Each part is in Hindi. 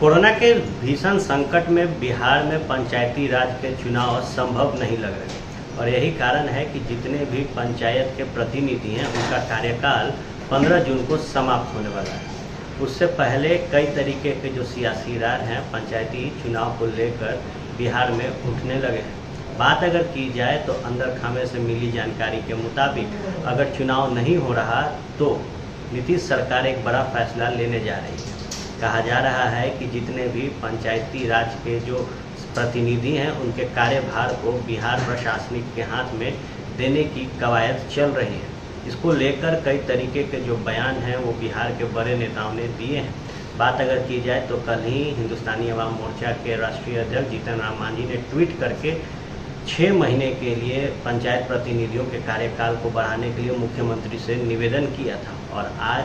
कोरोना के भीषण संकट में बिहार में पंचायती राज के चुनाव संभव नहीं लग रहे। और यही कारण है कि जितने भी पंचायत के प्रतिनिधि हैं, उनका कार्यकाल 15 जून को समाप्त होने वाला है। उससे पहले कई तरीके के जो सियासी राय हैं, पंचायती चुनाव को लेकर बिहार में उठने लगे हैं। बात अगर की जाए तो अंदर खामे से मिली जानकारी के मुताबिक अगर चुनाव नहीं हो रहा तो नीतीश सरकार एक बड़ा फैसला लेने जा रही है। कहा जा रहा है कि जितने भी पंचायती राज के जो प्रतिनिधि हैं, उनके कार्यभार को बिहार प्रशासनिक के हाथ में देने की कवायद चल रही है। इसको लेकर कई तरीके के जो बयान हैं, वो बिहार के बड़े नेताओं ने दिए हैं। बात अगर की जाए तो कल ही हिंदुस्तानी अवाम मोर्चा के राष्ट्रीय अध्यक्ष जीतन राम मांझी ने ट्वीट करके छः महीने के लिए पंचायत प्रतिनिधियों के कार्यकाल को बढ़ाने के लिए मुख्यमंत्री से निवेदन किया था। और आज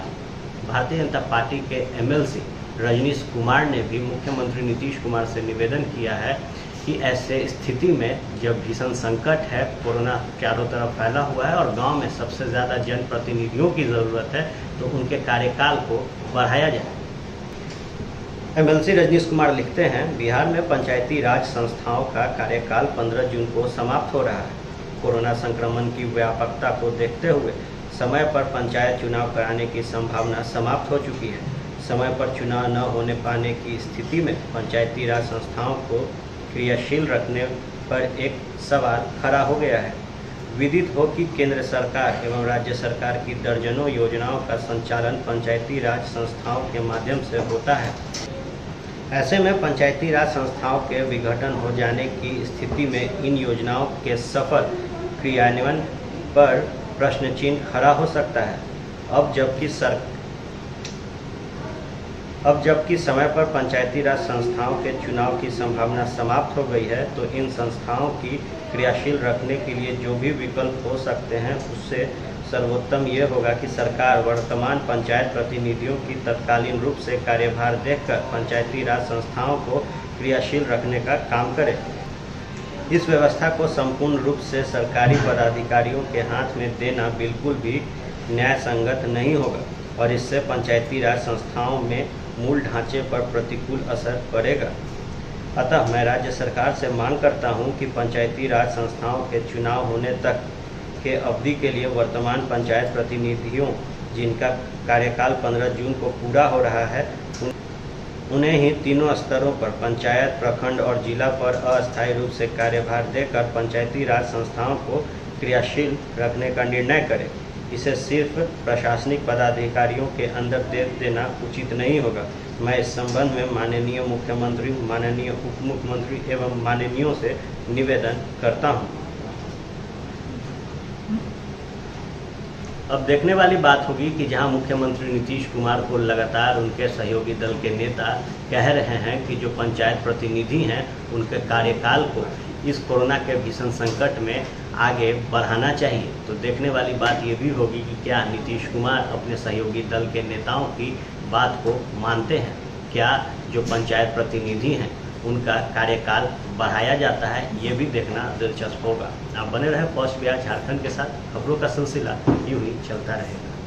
भारतीय जनता पार्टी के एमएलसी रजनीश कुमार ने भी, मुख्यमंत्री नीतीश कुमार से निवेदन किया है कि ऐसे स्थिति में जब भीषण संकट है, कोरोना चारों तरफ़ फैला हुआ है और गाँव में सबसे ज़्यादा जनप्रतिनिधियों की ज़रूरत है तो उनके कार्यकाल को बढ़ाया जाए। एमएलसी रजनीश कुमार लिखते हैं, बिहार में पंचायती राज संस्थाओं का कार्यकाल 15 जून को समाप्त हो रहा है। कोरोना संक्रमण की व्यापकता को देखते हुए समय पर पंचायत चुनाव कराने की संभावना समाप्त हो चुकी है। समय पर चुनाव न होने पाने की स्थिति में पंचायती राज संस्थाओं को क्रियाशील रखने पर एक सवाल खड़ा हो गया है। विदित हो कि केंद्र सरकार एवं राज्य सरकार की दर्जनों योजनाओं का संचालन पंचायती राज संस्थाओं के माध्यम से होता है। ऐसे में पंचायती राज संस्थाओं के विघटन हो जाने की स्थिति में इन योजनाओं के सफल क्रियान्वयन पर प्रश्न चिन्ह खड़ा हो सकता है। अब जबकि सर अब जबकि समय पर पंचायती राज संस्थाओं के चुनाव की संभावना समाप्त हो गई है तो इन संस्थाओं की क्रियाशील रखने के लिए जो भी विकल्प हो सकते हैं, उससे सर्वोत्तम ये होगा कि सरकार वर्तमान पंचायत प्रतिनिधियों की तत्कालीन रूप से कार्यभार देखकर पंचायती राज संस्थाओं को क्रियाशील रखने का काम करे। इस व्यवस्था को संपूर्ण रूप से सरकारी पदाधिकारियों के हाथ में देना बिल्कुल भी न्याय संगत नहीं होगा, और इससे पंचायती राज संस्थाओं में मूल ढांचे पर प्रतिकूल असर पड़ेगा अतः मैं राज्य सरकार से मांग करता हूँ कि पंचायती राज संस्थाओं के चुनाव होने तक के अवधि के लिए वर्तमान पंचायत प्रतिनिधियों, जिनका कार्यकाल 15 जून को पूरा हो रहा है उन्हें ही तीनों स्तरों पर, पंचायत, प्रखंड और जिला पर अस्थायी रूप से कार्यभार देकर पंचायती राज संस्थाओं को क्रियाशील रखने का निर्णय करें। इसे सिर्फ़ प्रशासनिक पदाधिकारियों के अंदर दे देना उचित नहीं होगा मैं इस संबंध में माननीय मुख्यमंत्री, माननीय उप मुख्यमंत्री एवं माननीयों से निवेदन करता हूँ। अब देखने वाली बात होगी कि जहाँ मुख्यमंत्री नीतीश कुमार को लगातार उनके सहयोगी दल के नेता कह रहे हैं कि जो पंचायत प्रतिनिधि हैं, उनके कार्यकाल को इस कोरोना के भीषण संकट में आगे बढ़ाना चाहिए। तो देखने वाली बात ये भी होगी कि क्या नीतीश कुमार अपने सहयोगी दल के नेताओं की बात को मानते हैं? क्या जो पंचायत प्रतिनिधि हैं, उनका कार्यकाल बढ़ाया जाता है? ये भी देखना दिलचस्प होगा। आप बने रहे फ़र्स्ट बिहार झारखंड के साथ। खबरों का सिलसिला यूँ ही चलता रहेगा।